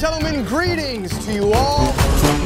gentlemen, greetings to you all.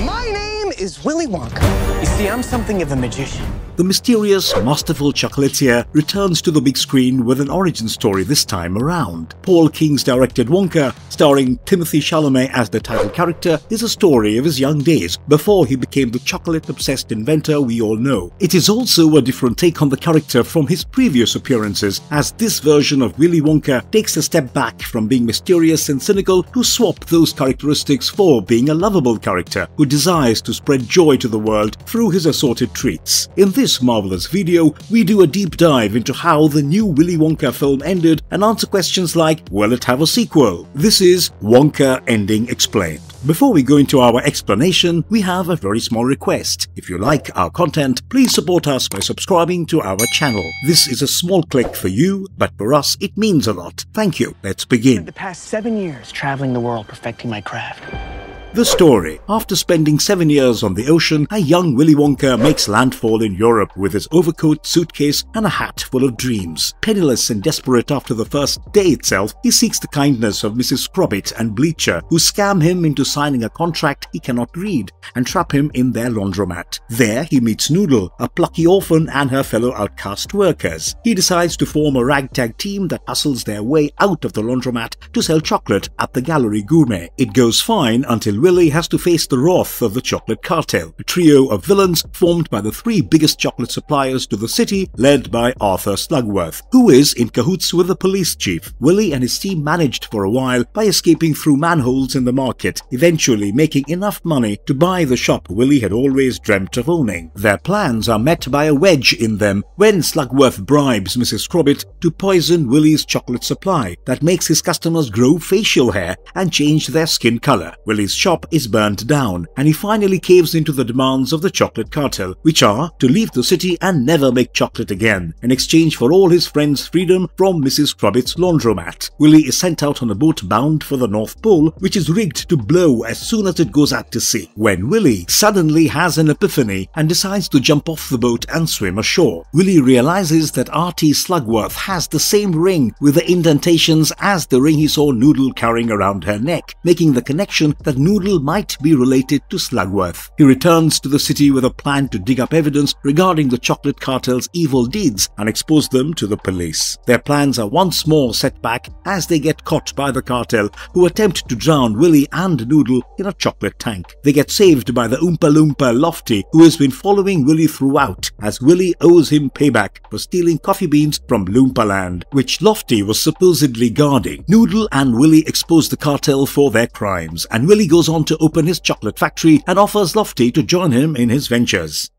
My name is Willy Wonka. You see, I'm something of a magician. The mysterious, masterful chocolatier returns to the big screen with an origin story this time around. Paul King's directed Wonka, starring Timothée Chalamet as the title character, is a story of his young days before he became the chocolate-obsessed inventor we all know. It is also a different take on the character from his previous appearances, as this version of Willy Wonka takes a step back from being mysterious and cynical to swap those characteristics for being a lovable character who desires to spread joy to the world through his assorted treats. In this this marvelous video, we do a deep dive into how the new Willy Wonka film ended and answer questions like, will it have a sequel? This is Wonka Ending Explained. Before we go into our explanation, we have a very small request. If you like our content, please support us by subscribing to our channel. This is a small click for you, but for us it means a lot. Thank you. Let's begin. The past seven years traveling the world perfecting my craft. The story. After spending seven years on the ocean, a young Willy Wonka makes landfall in Europe with his overcoat, suitcase, and a hat full of dreams. Penniless and desperate after the first day itself, he seeks the kindness of Mrs. Scrubbit and Bleacher, who scam him into signing a contract he cannot read and trap him in their laundromat. There, he meets Noodle, a plucky orphan, and her fellow outcast workers. He decides to form a ragtag team that hustles their way out of the laundromat to sell chocolate at the Gallery Gourmet. It goes fine until Willy has to face the wrath of the chocolate cartel, a trio of villains formed by the three biggest chocolate suppliers to the city, led by Arthur Slugworth, who is in cahoots with the police chief. Willy and his team managed for a while by escaping through manholes in the market, eventually making enough money to buy the shop Willy had always dreamt of owning. Their plans are met by a wedge in them when Slugworth bribes Mrs. Scrubbit to poison Willy's chocolate supply that makes his customers grow facial hair and change their skin color. Willy's shop shop is burnt down and he finally caves into the demands of the chocolate cartel, which are to leave the city and never make chocolate again, in exchange for all his friends' freedom from Mrs. Scrubbit's laundromat. Willy is sent out on a boat bound for the North Pole, which is rigged to blow as soon as it goes out to sea. When Willy suddenly has an epiphany and decides to jump off the boat and swim ashore, Willy realizes that Arthur Slugworth has the same ring with the indentations as the ring he saw Noodle carrying around her neck, making the connection that Noodle Might be related to Slugworth. He returns to the city with a plan to dig up evidence regarding the chocolate cartel's evil deeds and expose them to the police. Their plans are once more set back as they get caught by the cartel who attempt to drown Willy and Noodle in a chocolate tank. They get saved by the Oompa Loompa Lofty who has been following Willy throughout as Willy owes him payback for stealing coffee beans from Loompa Land, which Lofty was supposedly guarding. Noodle and Willy expose the cartel for their crimes and Willy goes on on to open his chocolate factory and offers Lofty to join him in his ventures.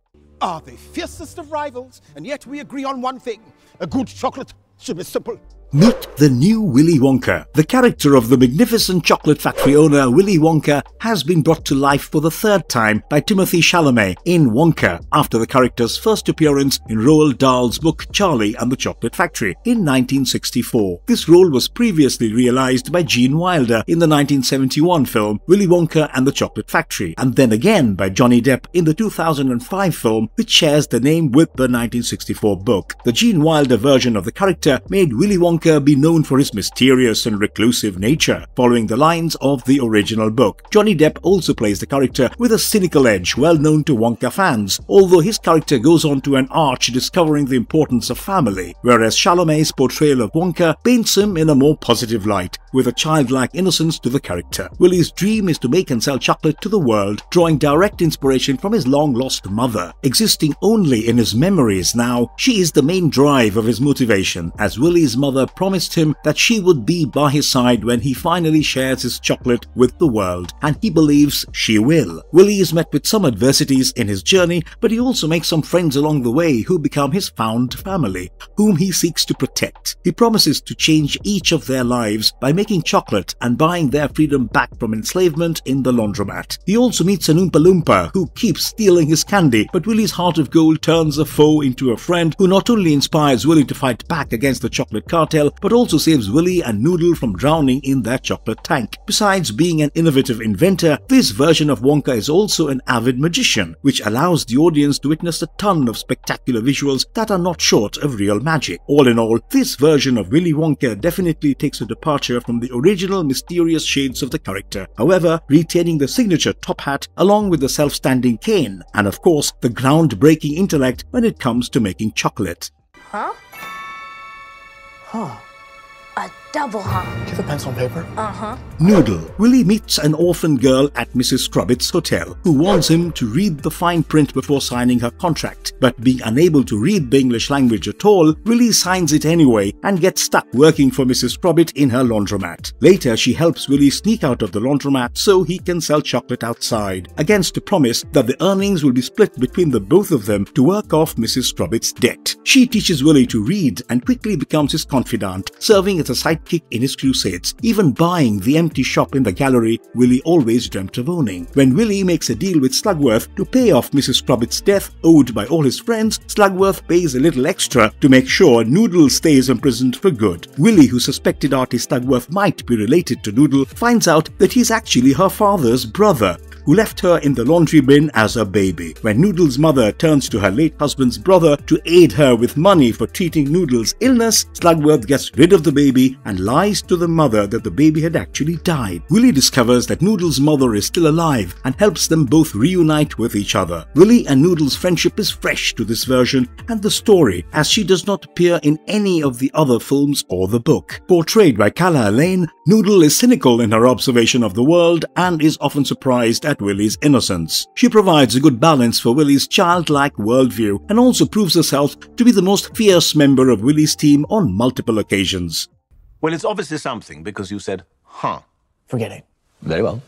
Are the fiercest of rivals, and yet we agree on one thing. A good chocolate should be simple Meet the new Willy Wonka. The character of the magnificent chocolate factory owner Willy Wonka has been brought to life for the third time by Timothée Chalamet in Wonka after the character's first appearance in Roald Dahl's book Charlie and the Chocolate Factory in 1964. This role was previously realized by Gene Wilder in the 1971 film Willy Wonka and the Chocolate Factory and then again by Johnny Depp in the 2005 film which shares the name with the 1964 book. The Gene Wilder version of the character made Willy Wonka Be known for his mysterious and reclusive nature, following the lines of the original book. Johnny Depp also plays the character with a cynical edge well known to Wonka fans, although his character goes on to an arch discovering the importance of family, whereas Chalamet's portrayal of Wonka paints him in a more positive light, with a childlike innocence to the character. Willy's dream is to make and sell chocolate to the world, drawing direct inspiration from his long-lost mother. Existing only in his memories now, she is the main drive of his motivation, as Willy's mother promised him that she would be by his side when he finally shares his chocolate with the world, and he believes she will. Willie is met with some adversities in his journey, but he also makes some friends along the way who become his found family, whom he seeks to protect. He promises to change each of their lives by making chocolate and buying their freedom back from enslavement in the laundromat. He also meets an Oompa Loompa who keeps stealing his candy, but Willie's heart of gold turns a foe into a friend who not only inspires Willie to fight back against the chocolate cartel, cartel, but also saves Willy and Noodle from drowning in their chocolate tank. Besides being an innovative inventor, this version of Wonka is also an avid magician, which allows the audience to witness a ton of spectacular visuals that are not short of real magic. All in all, this version of Willy Wonka definitely takes a departure from the original mysterious shades of the character, however, retaining the signature top hat along with the self-standing cane, and of course, the groundbreaking intellect when it comes to making chocolate. Huh? Huh. A double hump. Do you have a pencil and paper? Uh-huh. Noodle. Willy meets an orphan girl at Mrs. Scrubbit's hotel who warns him to read the fine print before signing her contract. But being unable to read the English language at all, Willy signs it anyway and gets stuck working for Mrs. Scrubbit in her laundromat. Later, she helps Willy sneak out of the laundromat so he can sell chocolate outside, against a promise that the earnings will be split between the both of them to work off Mrs. Scrubbit's debt. She teaches Willy to read and quickly becomes his confidant, serving a sidekick in his crusades, even buying the empty shop in the gallery Willie always dreamt of owning. When Willie makes a deal with Slugworth to pay off Mrs. Scrubbit's death owed by all his friends, Slugworth pays a little extra to make sure Noodle stays imprisoned for good. Willie, who suspected Arthur Slugworth might be related to Noodle, finds out that he's actually her father's brother, who left her in the laundry bin as a baby. When Noodle's mother turns to her late husband's brother to aid her with money for treating Noodle's illness, Slugworth gets rid of the baby and lies to the mother that the baby had actually died. Willy discovers that Noodle's mother is still alive and helps them both reunite with each other. Willy and Noodle's friendship is fresh to this version and the story, as she does not appear in any of the other films or the book. Portrayed by Calah Lane, Noodle is cynical in her observation of the world and is often surprised at Willy's innocence. She provides a good balance for Willie's childlike worldview and also proves herself to be the most fierce member of Willie's team on multiple occasions. Well, it's obviously something because you said, huh. Forget it. Very well.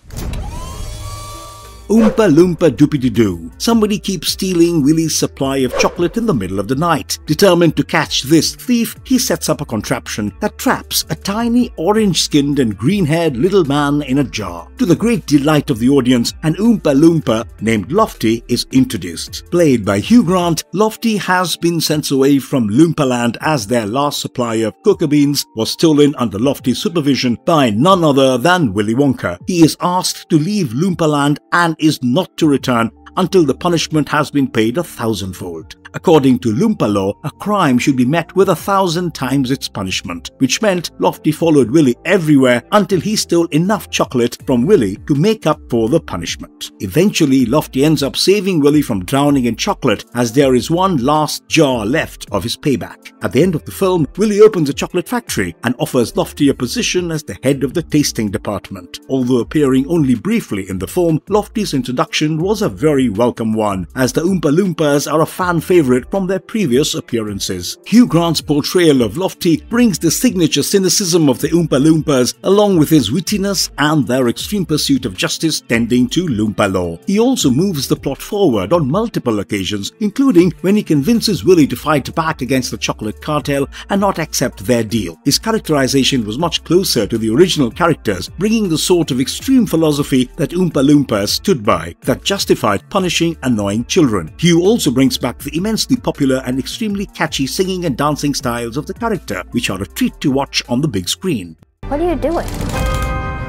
Oompa Loompa Doopity Doo. Somebody keeps stealing Willy's supply of chocolate in the middle of the night. Determined to catch this thief, he sets up a contraption that traps a tiny orange-skinned and green-haired little man in a jar. To the great delight of the audience, an Oompa Loompa named Lofty is introduced. Played by Hugh Grant, Lofty has been sent away from Loompaland as their last supply of cocoa beans was stolen under Lofty's supervision by none other than Willy Wonka. He is asked to leave Loompaland and is not to return until the punishment has been paid a thousandfold. According to Loompa law, a crime should be met with a thousand times its punishment, which meant Lofty followed Willy everywhere until he stole enough chocolate from Willy to make up for the punishment. Eventually, Lofty ends up saving Willy from drowning in chocolate as there is one last jar left of his payback. At the end of the film, Willy opens a chocolate factory and offers Lofty a position as the head of the tasting department. Although appearing only briefly in the film, Lofty's introduction was a very welcome one, as the Oompa Loompas are a fan favorite from their previous appearances. Hugh Grant's portrayal of Lofty brings the signature cynicism of the Oompa Loompas along with his wittiness and their extreme pursuit of justice tending to Loompa law. He also moves the plot forward on multiple occasions, including when he convinces Willy to fight back against the chocolate cartel and not accept their deal. His characterization was much closer to the original characters, bringing the sort of extreme philosophy that Oompa Loompas stood by, that justified punishing annoying children. Hugh also brings back the immensely popular and extremely catchy singing and dancing styles of the character, which are a treat to watch on the big screen. What are you doing?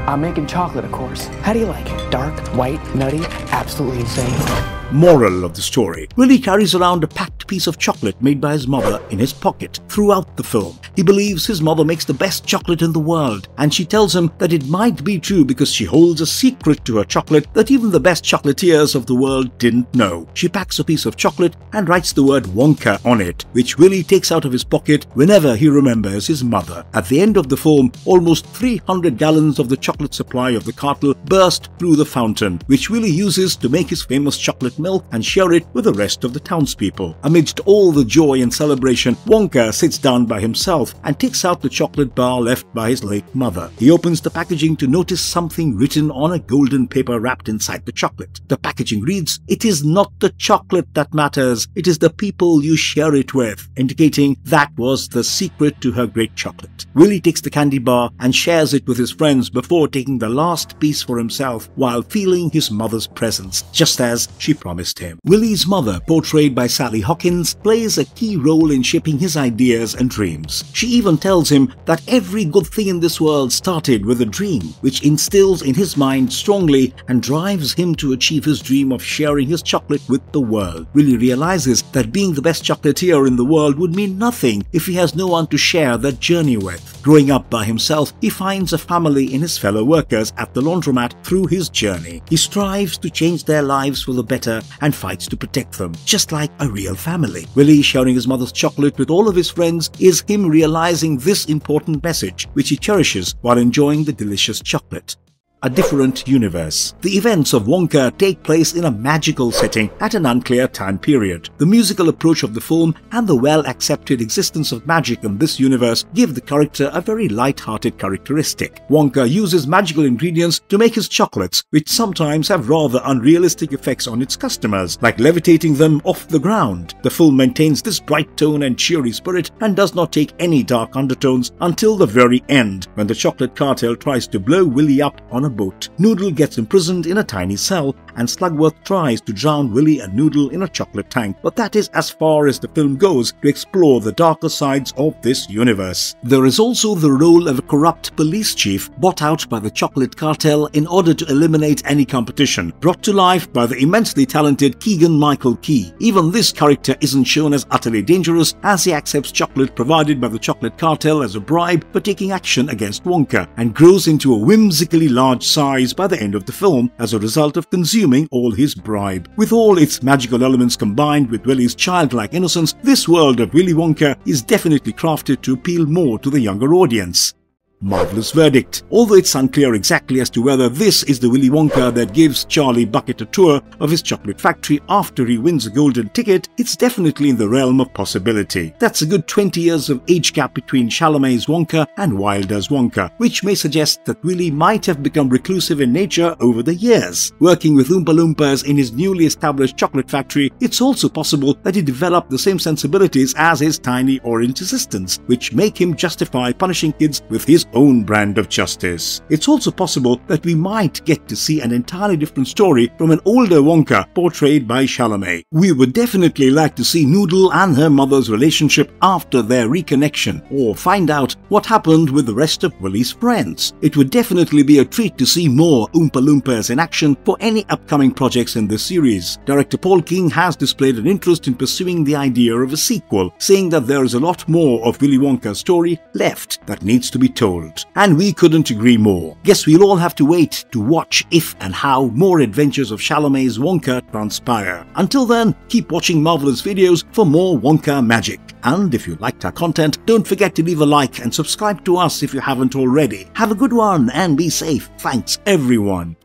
I'm making chocolate, of course. How do you like it? Dark, white, nutty, absolutely insane. Moral of the story Willie carries around a packed piece of chocolate made by his mother in his pocket throughout the film. He believes his mother makes the best chocolate in the world, and she tells him that it might be true because she holds a secret to her chocolate that even the best chocolatiers of the world didn't know. She packs a piece of chocolate and writes the word Wonka on it, which Willy takes out of his pocket whenever he remembers his mother. At the end of the film, almost 300 gallons of the chocolate supply of the cartel burst through the fountain, which Willy uses to make his famous chocolate milk and share it with the rest of the townspeople. Amidst all the joy and celebration, Wonka sits down by himself and takes out the chocolate bar left by his late mother. He opens the packaging to notice something written on a golden paper wrapped inside the chocolate. The packaging reads, It is not the chocolate that matters, it is the people you share it with, indicating that was the secret to her great chocolate. Willy takes the candy bar and shares it with his friends before taking the last piece for himself while feeling his mother's presence, just as she promised him. Willy's mother, portrayed by Sally Hawkins, Perkins plays a key role in shaping his ideas and dreams. She even tells him that every good thing in this world started with a dream, which instills in his mind strongly and drives him to achieve his dream of sharing his chocolate with the world. Willie realizes that being the best chocolatier in the world would mean nothing if he has no one to share that journey with. Growing up by himself, he finds a family in his fellow workers at the laundromat through his journey. He strives to change their lives for the better and fights to protect them, just like a real family. Willie sharing his mother's chocolate with all of his friends is him realizing this important message, which he cherishes while enjoying the delicious chocolate a different universe. The events of Wonka take place in a magical setting at an unclear time period. The musical approach of the film and the well-accepted existence of magic in this universe give the character a very light-hearted characteristic. Wonka uses magical ingredients to make his chocolates, which sometimes have rather unrealistic effects on its customers, like levitating them off the ground. The film maintains this bright tone and cheery spirit and does not take any dark undertones until the very end, when the chocolate cartel tries to blow Willy up on a a boat. Noodle gets imprisoned in a tiny cell and Slugworth tries to drown Willy and Noodle in a chocolate tank, but that is as far as the film goes to explore the darker sides of this universe. There is also the role of a corrupt police chief bought out by the chocolate cartel in order to eliminate any competition, brought to life by the immensely talented Keegan Michael Key. Even this character isn't shown as utterly dangerous as he accepts chocolate provided by the chocolate cartel as a bribe for taking action against Wonka and grows into a whimsically large size by the end of the film as a result of consuming all his bribe. With all its magical elements combined with Willy's childlike innocence, this world of Willy Wonka is definitely crafted to appeal more to the younger audience. Marvelous verdict. Although it's unclear exactly as to whether this is the Willy Wonka that gives Charlie Bucket a tour of his chocolate factory after he wins a golden ticket, it's definitely in the realm of possibility. That's a good 20 years of age gap between Chalamet's Wonka and Wilder's Wonka, which may suggest that Willy might have become reclusive in nature over the years. Working with Oompa Loompas in his newly established chocolate factory, it's also possible that he developed the same sensibilities as his tiny orange assistants, which make him justify punishing kids with his own brand of justice. It's also possible that we might get to see an entirely different story from an older Wonka portrayed by Chalamet. We would definitely like to see Noodle and her mother's relationship after their reconnection or find out what happened with the rest of Willy's friends. It would definitely be a treat to see more Oompa Loompas in action for any upcoming projects in this series. Director Paul King has displayed an interest in pursuing the idea of a sequel, saying that there is a lot more of Willy Wonka's story left that needs to be told. And we couldn't agree more. Guess we'll all have to wait to watch if and how more adventures of Chalamet's Wonka transpire. Until then, keep watching Marvelous videos for more Wonka magic. And if you liked our content, don't forget to leave a like and subscribe to us if you haven't already. Have a good one and be safe. Thanks everyone.